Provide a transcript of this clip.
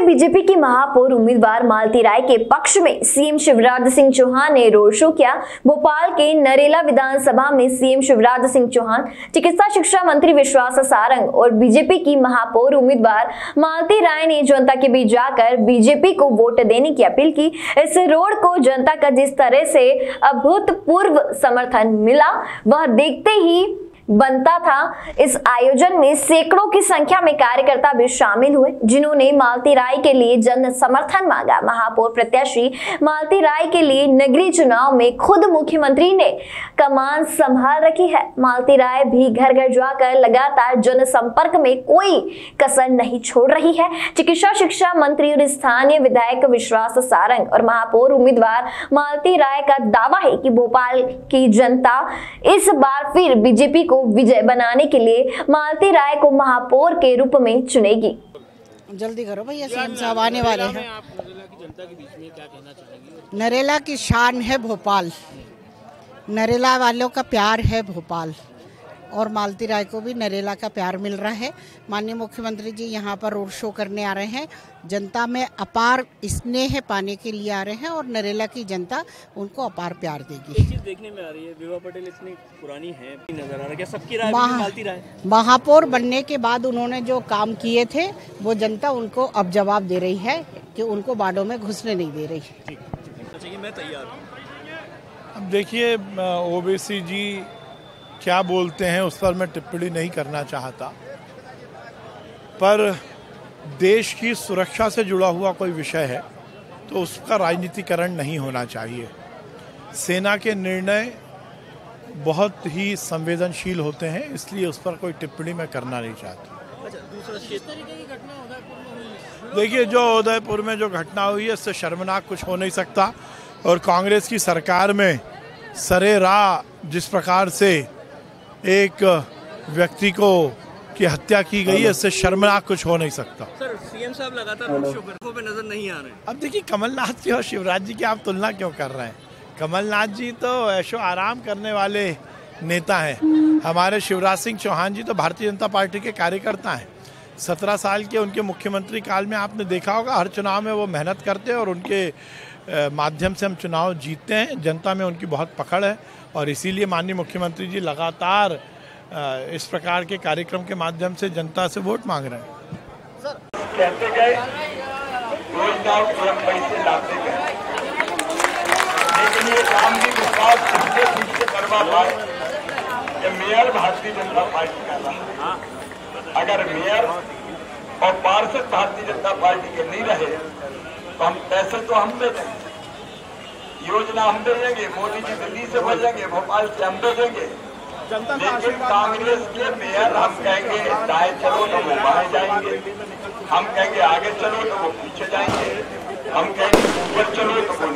में बीजेपी की महापौर उम्मीदवार मालती राय के पक्ष में सीएम शिवराज सिंह चौहान ने रोड शो किया। भोपाल के नरेला विधानसभा में सीएम शिवराज सिंह चौहान, चिकित्सा शिक्षा मंत्री विश्वास सारंग और बीजेपी की महापौर उम्मीदवार मालती राय ने जनता के बीच जाकर बीजेपी को वोट देने की अपील की। इस रोड को जनता का जिस तरह से अभूतपूर्व समर्थन मिला, वह देखते ही बनता था। इस आयोजन में सैकड़ों की संख्या में कार्यकर्ता भी शामिल हुए, जिन्होंने मालती राय के लिए जन समर्थन मांगा। महापौर प्रत्याशी मालती राय के लिए नगरीय चुनाव में खुद मुख्यमंत्री ने कमान संभाल रखी है। मालती राय भी घर घर जाकर लगातार जनसंपर्क में कोई कसर नहीं छोड़ रही है। चिकित्सा, शिक्षा मंत्री और स्थानीय विधायक विश्वास सारंग और महापौर उम्मीदवार मालती राय का दावा है कि भोपाल की जनता इस बार फिर बीजेपी को विजय बनाने के लिए मालती राय को महापौर के रूप में चुनेगी। जल्दी करो भैया सीएम साहब आने वाले हैं। आप नरेला की जनता के बीच में क्या कहना चाहेंगे? नरेला की शान है भोपाल। नरेला वालों का प्यार है भोपाल। और मालती राय को भी नरेला का प्यार मिल रहा है। माननीय मुख्यमंत्री जी यहाँ पर रोड शो करने आ रहे हैं। जनता में अपार स्नेह पाने के लिए आ रहे हैं और नरेला की जनता उनको अपार प्यार देगी। एक चीज़ देखने में आ रही है पटेल इतनी पुरानी है नज़र आ रहा है। सबकी राय महा- मालती राय? महापौर बनने के बाद उन्होंने जो काम किए थे वो जनता उनको अब जवाब दे रही है कि उनको बाड़ों में घुसने नहीं दे रही। अच्छा ये मैं तैयार हूँ। अब देखिए ओबीसी जी क्या बोलते हैं उस पर मैं टिप्पणी नहीं करना चाहता। पर देश की सुरक्षा से जुड़ा हुआ कोई विषय है तो उसका राजनीतिकरण नहीं होना चाहिए। सेना के निर्णय बहुत ही संवेदनशील होते हैं इसलिए उस पर कोई टिप्पणी मैं करना नहीं चाहता। अच्छा दूसरा देखिए जो उदयपुर में जो घटना हुई है इससे शर्मनाक कुछ हो नहीं सकता। और कांग्रेस की सरकार में सरे राह जिस प्रकार से एक व्यक्ति को की हत्या की गई है इससे शर्मनाक कुछ हो नहीं सकता। सर सीएम साहब लगातार पे नज़र नहीं आ रहे अब देखिए कमलनाथ की और शिवराज जी की आप तुलना क्यों कर रहे हैं? कमलनाथ जी तो ऐशो आराम करने वाले नेता हैं। हमारे शिवराज सिंह चौहान जी तो भारतीय जनता पार्टी के कार्यकर्ता हैं। सत्रह साल के उनके मुख्यमंत्री काल में आपने देखा होगा हर चुनाव में वो मेहनत करते हैं और उनके माध्यम से हम चुनाव जीतते हैं। जनता में उनकी बहुत पकड़ है और इसीलिए माननीय मुख्यमंत्री जी लगातार इस प्रकार के कार्यक्रम के माध्यम से जनता से वोट मांग रहे हैं। कहते गए योजनाओं पैसे लाते गए लेकिन ये काम भी विश्वास करवा पाए ये मेयर भारतीय जनता पार्टी का रहा अगर मेयर और पार्षद भारतीय जनता पार्टी के नहीं रहे तो हम पैसे तो हम दे देंगे। योजना हम दे देंगे मोदी जी दिल्ली से भेजेंगे भोपाल से हम दे देंगे। लेकिन कांग्रेस के मेयर हम कहेंगे दाएँ चलो तो वो बाएँ जाएँगे। हम कहेंगे आगे चलो तो वो पीछे जाएँगे। हम कहेंगे ऊपर चलो तो वो